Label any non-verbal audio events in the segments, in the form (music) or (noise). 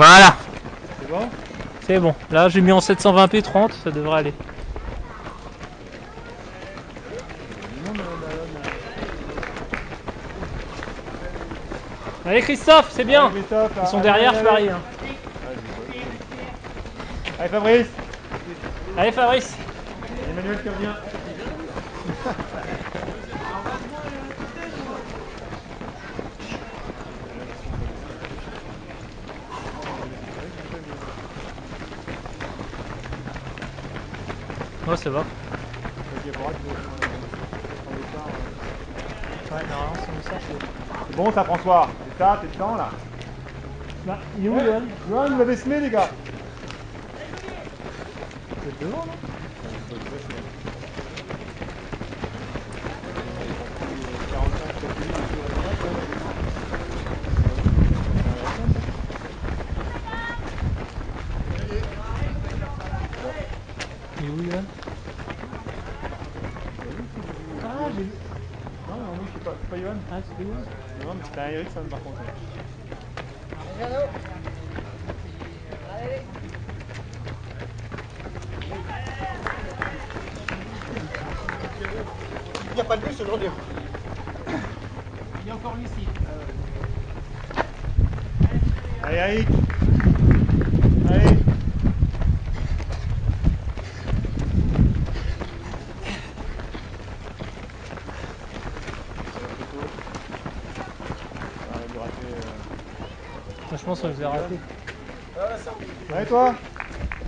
Voilà, C'est bon c'est bon. Là, j'ai mis en 720p 30, ça devrait aller. Allez Christophe, c'est bien. Allez, Christophe, Ils sont allez, derrière, allez, je parie. allez. hein. Allez Fabrice Allez Fabrice. Emmanuel qui revient. Ouais, ça va. Ok, pour être, en départ. Ouais, normalement, c'est bon ça François C'est ça, t'es dedans là Bah, il est où. Johan? Johan, vous l'avez semé les gars C'est devant, non Il est où, Johan Ah, j'ai vu. Non, non, oui, c'est pas, c'est. Ah, c'était où Non, mais c'était un Ericsson par contre. Il n'y a pas de bus aujourd'hui. Il est encore ici. Allez Eric Allez Franchement, ça nous a raté. Ah, ça, Ouais toi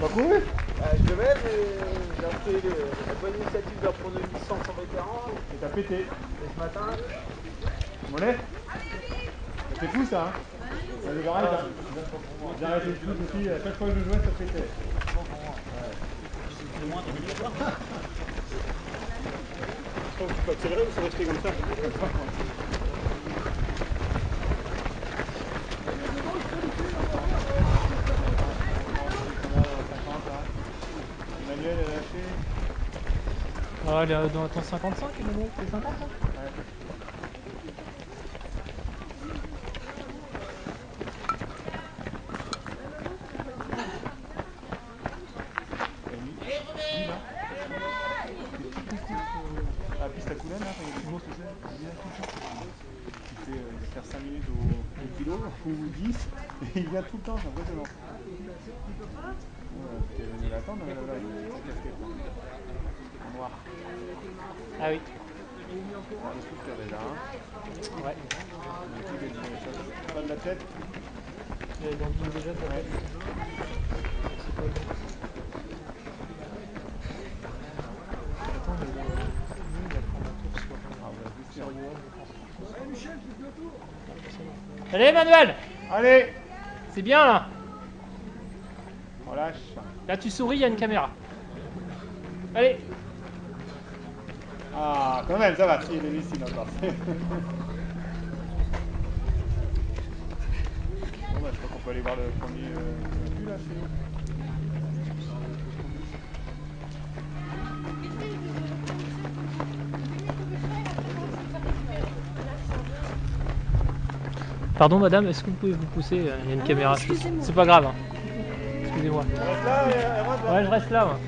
Pas couru euh, je devais, mais j'ai appris le- la bonne initiative de reprendre une licence en vétéran. Et t'as pété. Et ce matin, Mollet C'est fou ça hein? Ça, t'as- J'ai arrêté le foot aussi, à chaque fois que je jouais ça pétait. tu peux accélérer ou ça rester comme ça? (laughs) Lâché. Ah, elle est dans ton 55, Emmanuel C'est 50 hein quand il vient tout le temps. Euh, il va faire 5 minutes au, au kilo, ou 10, et il vient tout le temps, c'est impressionnant. Ouais, t'es venu l'attendre, là, là, il a une petite casquette, là. En noir. Ah oui. Ouais. Du coup, il a dit, ça- Pas de la tête. Il est dans le film déjà, ça Ouais. C'est pas bon. Attends, mais lui, il va prendre un tour sur, Ah, c'est sûr. sur Johan, je pense. Allez, Emmanuel Allez C'est bien là Relâche. Là, tu souris, il y a une caméra. Allez Ah, quand même, ça va, si, il est lucide encore. bon, bah, je crois qu'on peut aller voir le premier euh, là, chez nous. Pardon, madame, est-ce que vous pouvez vous pousser? Euh, Il y a une caméra. je- excusez-moi. C'est pas grave. hein. Excusez-moi. Là. Ouais, je reste là. moi.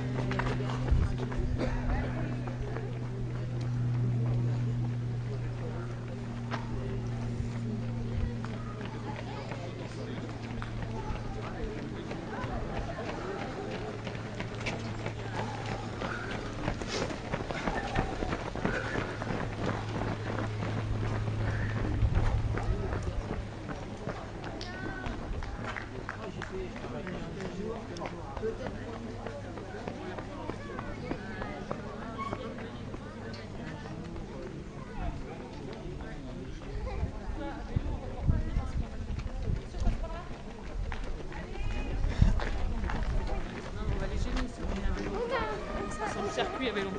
Sur le circuit avec l'ombre.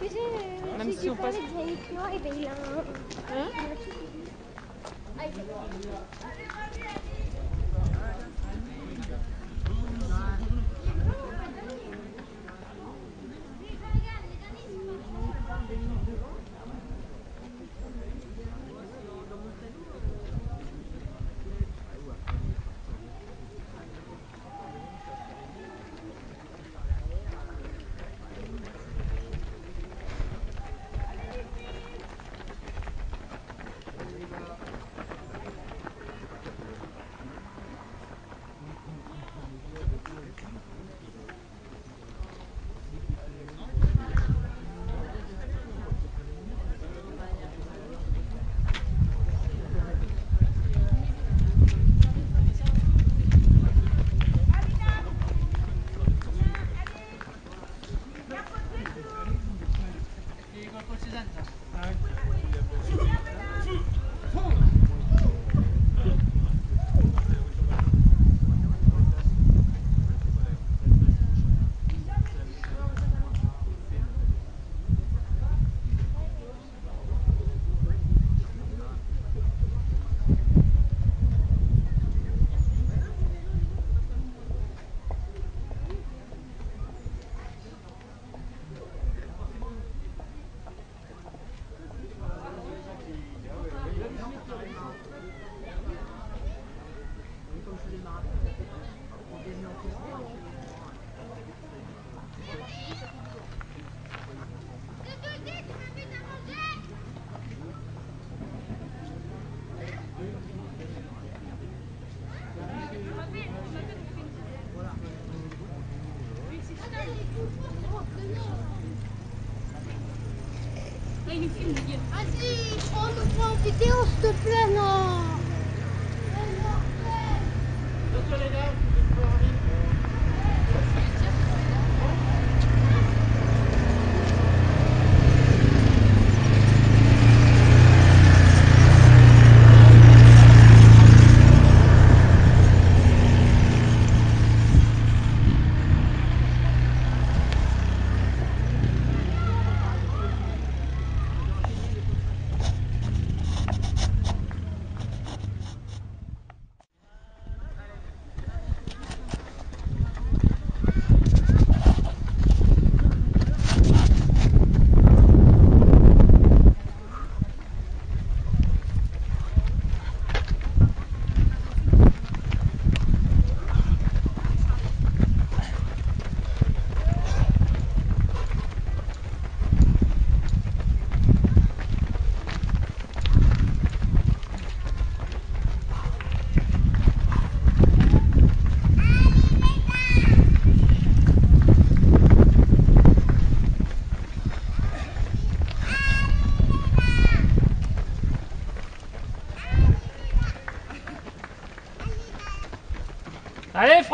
Tu sais, euh, Même si on passe- il a un. Hein?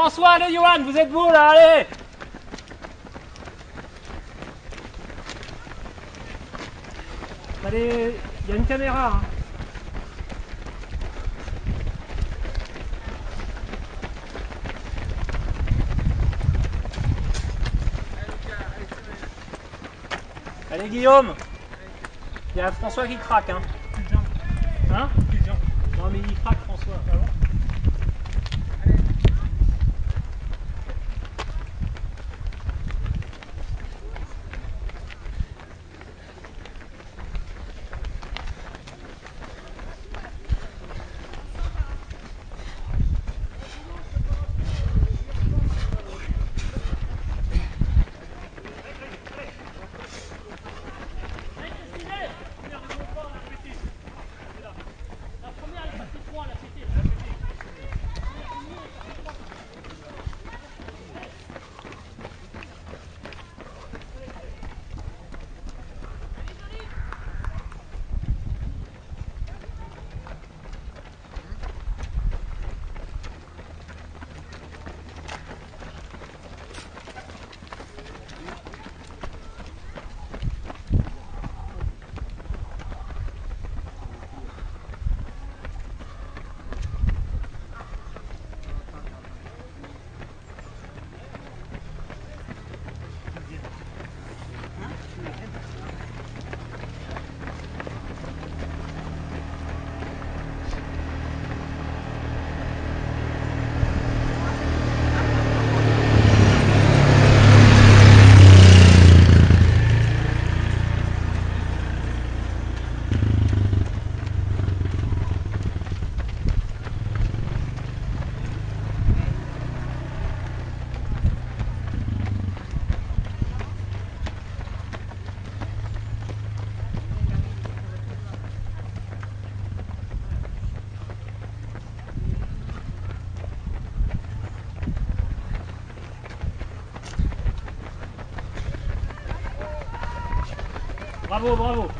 François, allez Johan, vous êtes vous là, allez Allez, il y a une caméra. hein. Allez Guillaume Il y a François qui craque hein. Hein? Non mais il craque François. Bravo, bravo.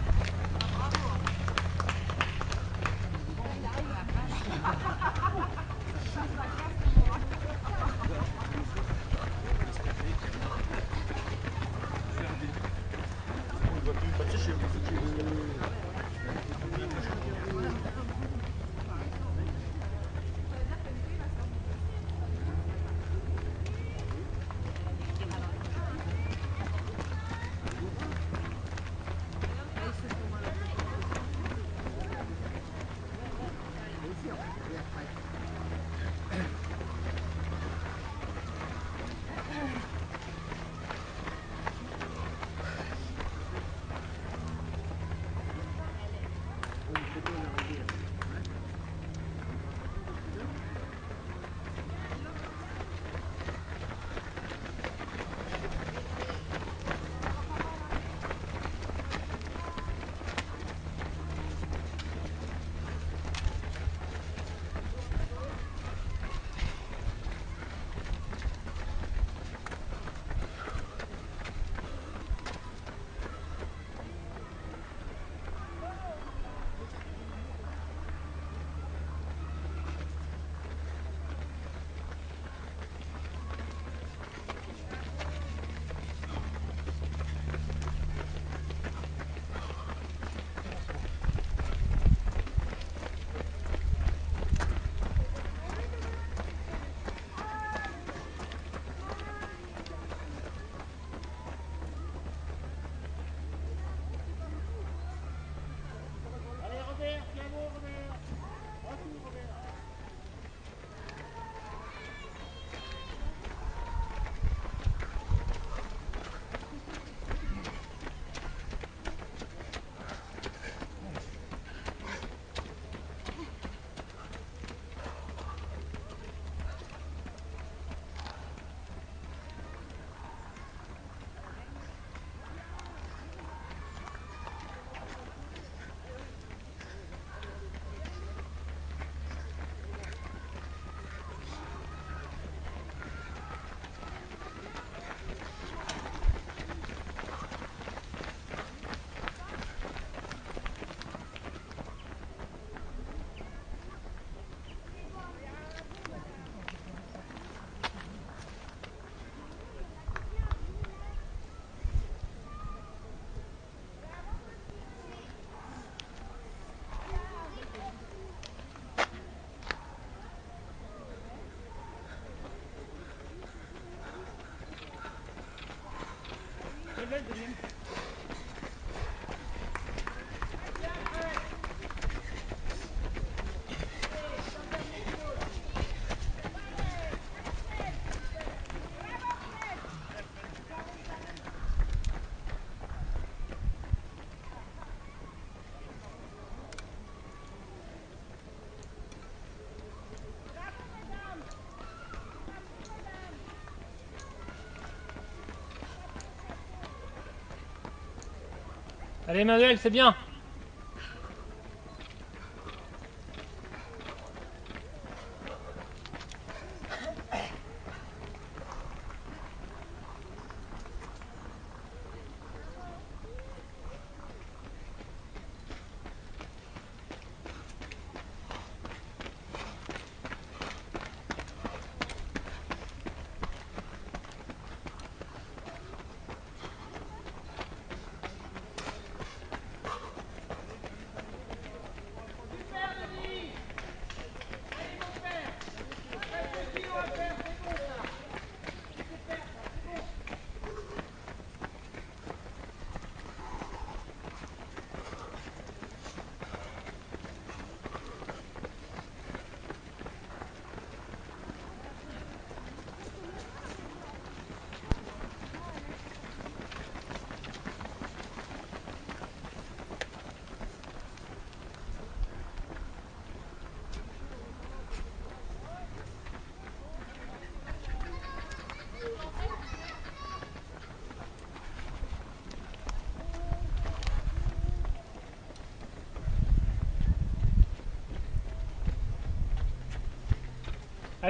Allez Emmanuel, c'est bien.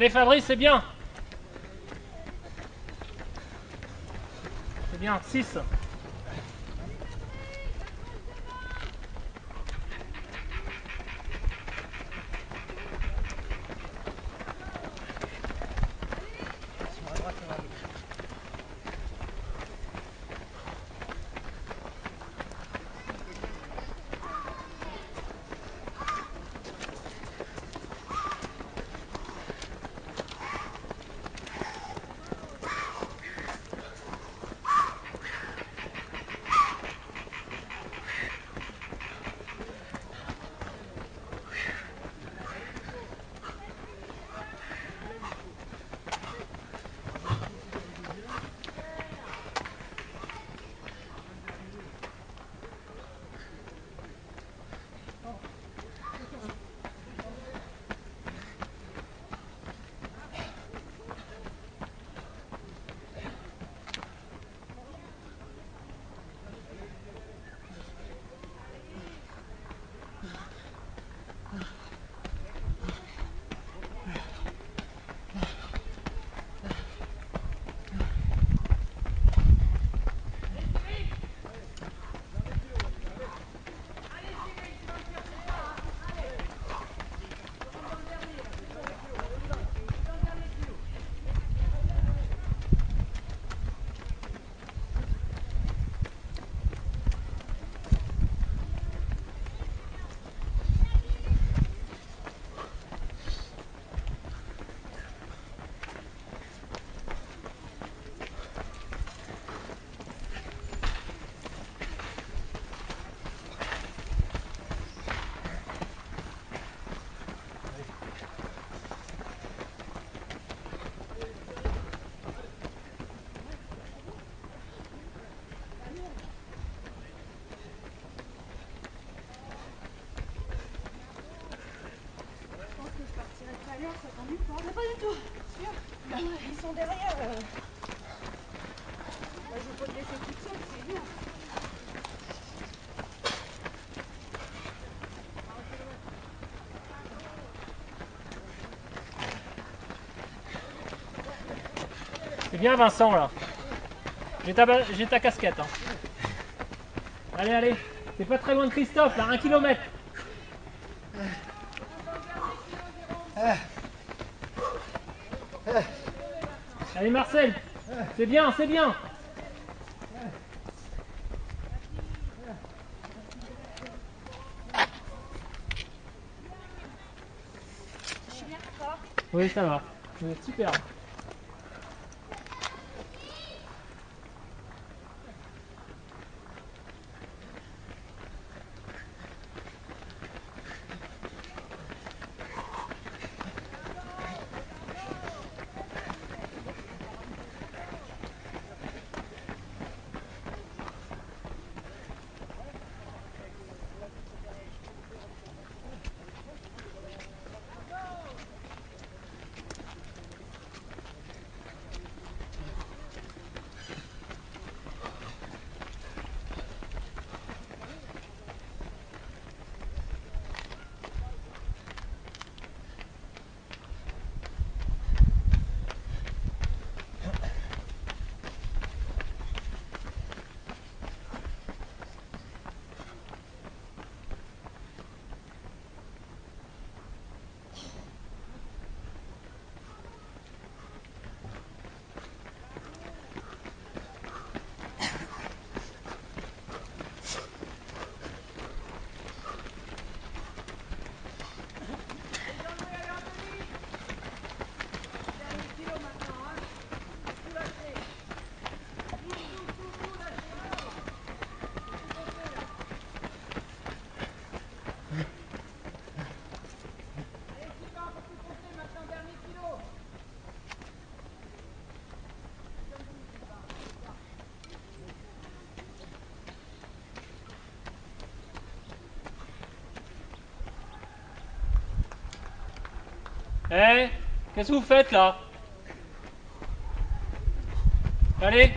Allez Fabrice, c'est bien. C'est bien, 6. Bien Vincent là. J'ai ta, ta casquette. hein. Allez, allez. C'est pas très loin de Christophe là, un kilomètre. Allez Marcel. C'est bien, c'est bien. Oui, ça va. Super. Eh Qu'est-ce que vous faites là Allez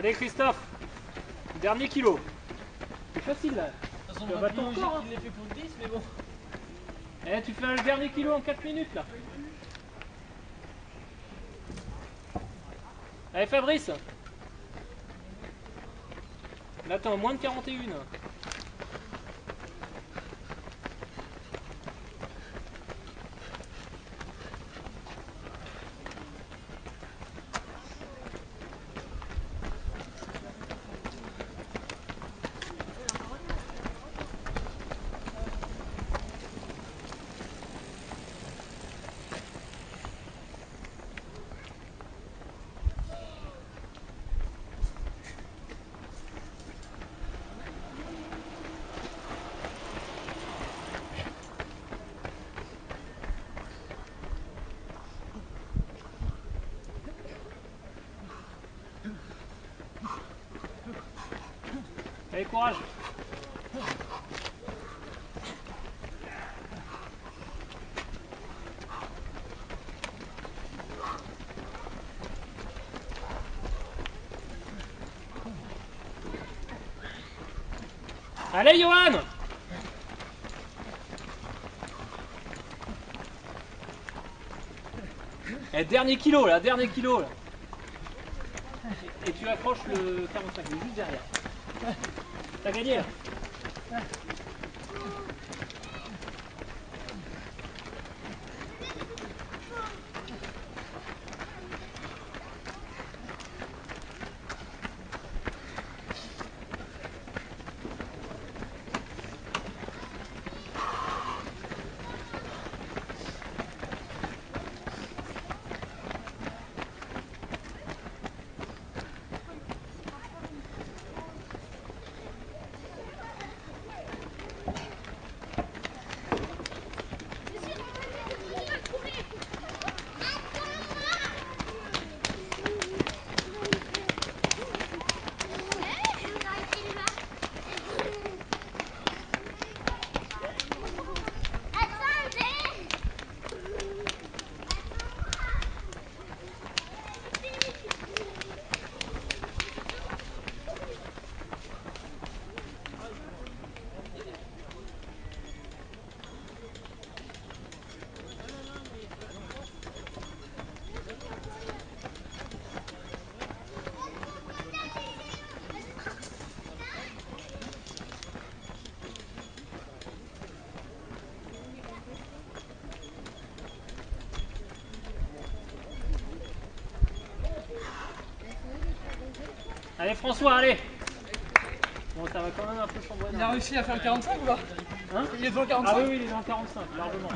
Allez Christophe Dernier kilo. C'est facile là. De toute façon, record, hein. il fait pour le 10, mais bon. Eh tu fais un dernier kilo en 4 minutes là. Allez Fabrice. Là t'es en moins de 41 Allez Allez Johan Eh, dernier kilo là, dernier kilo là. Et tu accroches le 45, il est juste derrière. T'as Allez François, allez Bon, ça va quand même un peu chambrer. Il a réussi à faire le 45 ou pas? Hein? Il est devant le 45 Ah oui, oui, il est dans le 45, largement.